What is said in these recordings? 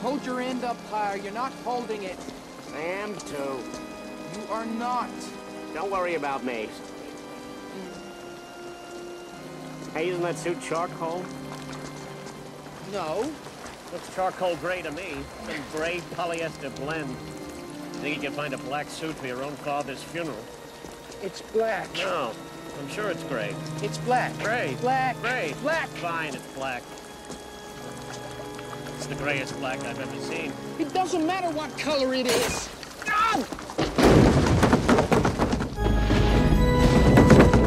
hold your end up higher. You're not holding it. I am too. You are not. Don't worry about me. Hey, isn't that suit charcoal? No. Looks charcoal gray to me. Some gray polyester blend. Think you can find a black suit for your own father's funeral? It's black. No. I'm sure it's gray. It's black. Gray. Black. Gray. Black. Fine, it's black. It's the grayest black I've ever seen. It doesn't matter what color it is. Ah!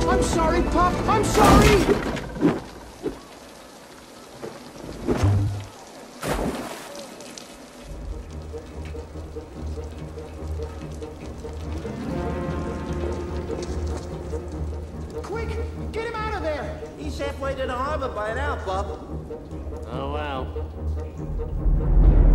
I'm sorry, Pop. I'm sorry. Quick, get him out of there. He's halfway to the harbor by now, Bob. Oh, well.